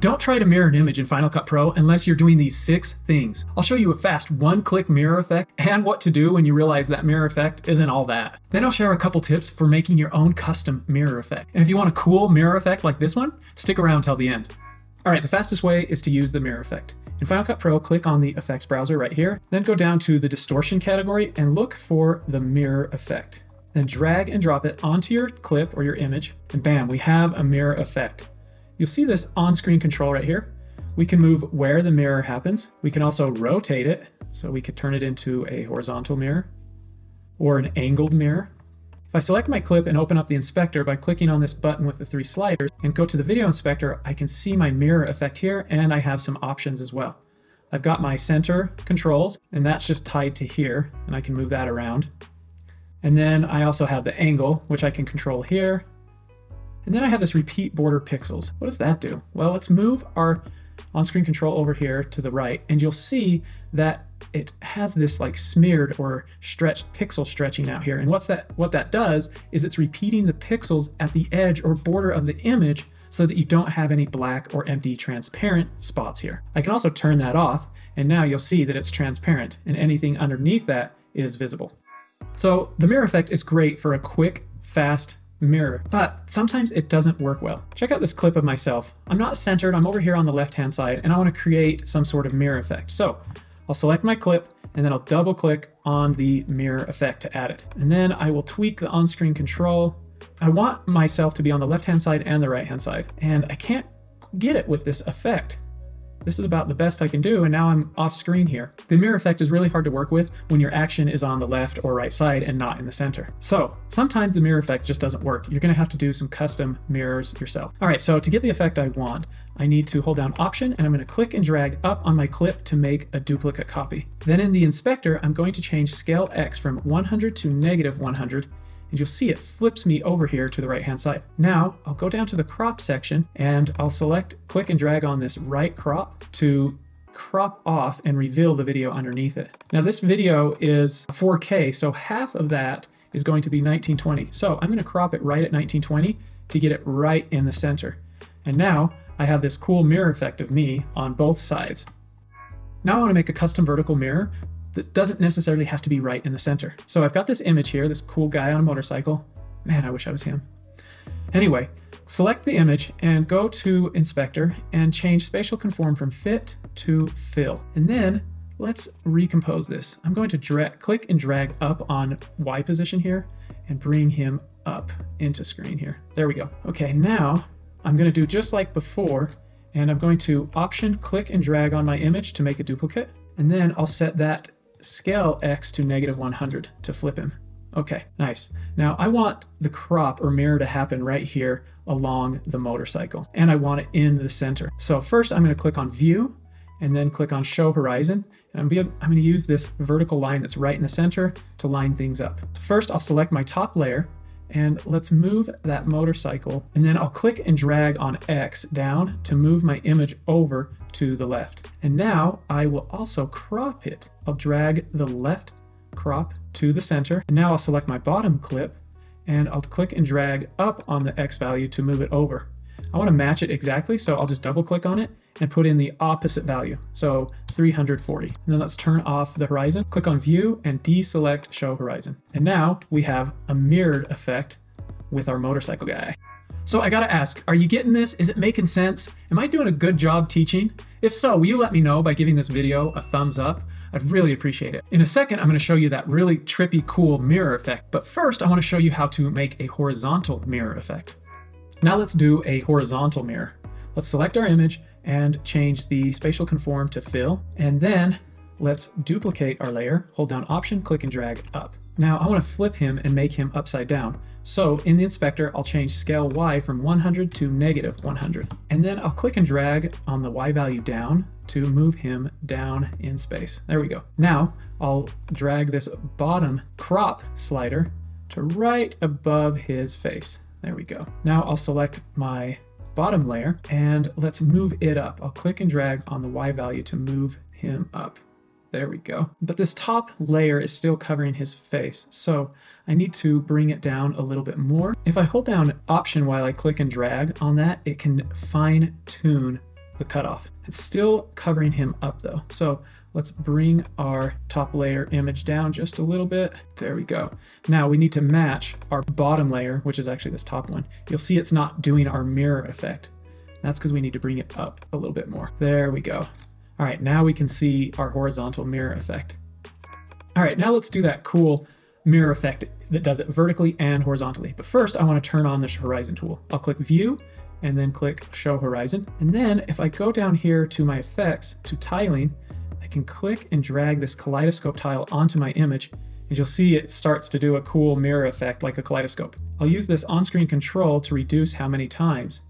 Don't try to mirror an image in Final Cut Pro unless you're doing these six things. I'll show you a fast one-click mirror effect and what to do when you realize that mirror effect isn't all that. Then I'll share a couple tips for making your own custom mirror effect. And if you want a cool mirror effect like this one, stick around till the end. All right, the fastest way is to use the mirror effect. In Final Cut Pro, click on the effects browser right here, then go down to the distortion category and look for the mirror effect. Then drag and drop it onto your clip or your image, and bam, we have a mirror effect. You'll see this on-screen control right here. We can move where the mirror happens. We can also rotate it, so we could turn it into a horizontal mirror or an angled mirror. If I select my clip and open up the inspector by clicking on this button with the three sliders and go to the video inspector, I can see my mirror effect here and I have some options as well. I've got my center controls and that's just tied to here and I can move that around. And then I also have the angle, which I can control here and then I have this repeat border pixels. What does that do? Well, let's move our on-screen control over here to the right, and you'll see that it has this like smeared or stretched pixel stretching out here. And what's that? What that does is it's repeating the pixels at the edge or border of the image so that you don't have any black or empty transparent spots here. I can also turn that off, and now you'll see that it's transparent, and anything underneath that is visible. So the mirror effect is great for a quick, fast mirror, but sometimes it doesn't work well. Check out this clip of myself. I'm not centered, I'm over here on the left-hand side, and I wanna create some sort of mirror effect. So I'll select my clip, and then I'll double click on the mirror effect to add it. And then I will tweak the on-screen control. I want myself to be on the left-hand side and the right-hand side, and I can't get it with this effect. This is about the best I can do, and now I'm off screen here. The mirror effect is really hard to work with when your action is on the left or right side and not in the center. So sometimes the mirror effect just doesn't work. You're gonna have to do some custom mirrors yourself. All right, so to get the effect I want, I need to hold down Option and I'm going to click and drag up on my clip to make a duplicate copy. Then in the inspector, I'm going to change Scale X from 100 to negative 100 and you'll see it flips me over here to the right hand side. Now I'll go down to the crop section and I'll select, click and drag on this right crop to crop off and reveal the video underneath it. Now this video is 4K, so half of that is going to be 1920. So I'm gonna crop it right at 1920 to get it right in the center. And now I have this cool mirror effect of me on both sides. Now I wanna make a custom vertical mirror that doesn't necessarily have to be right in the center. So I've got this image here, this cool guy on a motorcycle. Man, I wish I was him. Anyway, select the image and go to inspector and change spatial conform from fit to fill. And then let's recompose this. I'm going to click and drag up on Y position here and bring him up into screen here. There we go. Okay, now I'm gonna do just like before and I'm going to option click and drag on my image to make a duplicate. And then I'll set that scale x to negative 100 to flip him. Okay, nice. Now I want the crop or mirror to happen right here along the motorcycle, and I want it in the center. So first I'm going to click on View, and then click on Show Horizon, and I'm, going to use this vertical line that's right in the center to line things up. First I'll select my top layer, and let's move that motorcycle and then I'll click and drag on X down to move my image over to the left. And now I will also crop it. I'll drag the left crop to the center. And now I'll select my bottom clip and I'll click and drag up on the X value to move it over. I want to match it exactly, so I'll just double click on it and put in the opposite value, so 340. And then let's turn off the horizon, click on view and deselect show horizon. And now we have a mirrored effect with our motorcycle guy. So I gotta ask, are you getting this? Is it making sense? Am I doing a good job teaching? If so, will you let me know by giving this video a thumbs up? I'd really appreciate it. In a second, I'm gonna show you that really trippy, cool mirror effect. But first, I wanna show you how to make a horizontal mirror effect. Now let's do a horizontal mirror. Let's select our image and change the spatial conform to fill. And then let's duplicate our layer, hold down option, click and drag up. Now I want to flip him and make him upside down. So in the inspector, I'll change scale Y from 100 to negative 100. And then I'll click and drag on the Y value down to move him down in space. There we go. Now I'll drag this bottom crop slider to right above his face. There we go. Now I'll select my bottom layer and let's move it up. I'll click and drag on the Y value to move him up. There we go. But this top layer is still covering his face, so I need to bring it down a little bit more. If I hold down Option while I click and drag on that, it can fine tune the cutoff. It's still covering him up though. So let's bring our top layer image down just a little bit. There we go. Now we need to match our bottom layer, which is actually this top one. You'll see it's not doing our mirror effect. That's because we need to bring it up a little bit more. There we go. All right, now we can see our horizontal mirror effect. All right, now let's do that cool mirror effect that does it vertically and horizontally. But first, I want to turn on this horizon tool. I'll click View and then click Show Horizon. And then if I go down here to my effects, to tiling, I can click and drag this kaleidoscope tile onto my image and you'll see it starts to do a cool mirror effect like a kaleidoscope. I'll use this on-screen control to reduce how many times.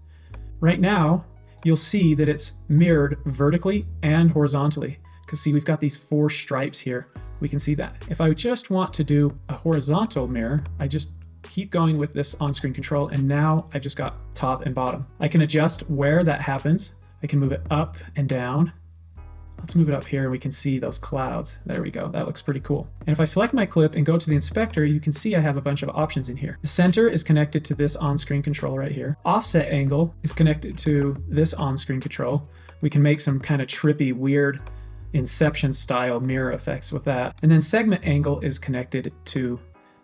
Right now, you'll see that it's mirrored vertically and horizontally. Because see, we've got these four stripes here. We can see that. If I just want to do a horizontal mirror, I just keep going with this on-screen control, and now I've just got top and bottom. I can adjust where that happens. I can move it up and down. Let's move it up here and we can see those clouds. There we go. That looks pretty cool. And if I select my clip and go to the inspector, you can see I have a bunch of options in here. The center is connected to this on-screen control right here. Offset angle is connected to this on-screen control. We can make some kind of trippy, weird Inception style mirror effects with that. And then segment angle is connected to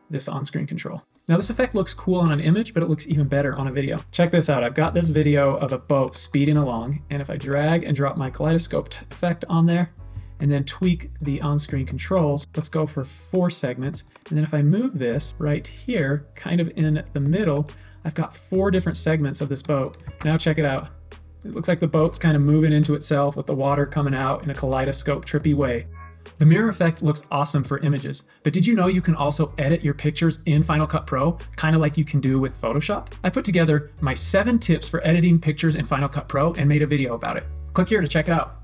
this on-screen control. Now this effect looks cool on an image, but it looks even better on a video. Check this out. I've got this video of a boat speeding along, and if I drag and drop my kaleidoscope effect on there, and then tweak the on-screen controls, let's go for four segments. And then if I move this right here, kind of in the middle, I've got four different segments of this boat. Now check it out. It looks like the boat's kind of moving into itself with the water coming out in a kaleidoscope trippy way. The mirror effect looks awesome for images, but did you know you can also edit your pictures in Final Cut Pro, kind of like you can do with Photoshop? I put together my seven tips for editing pictures in Final Cut Pro and made a video about it. Click here to check it out.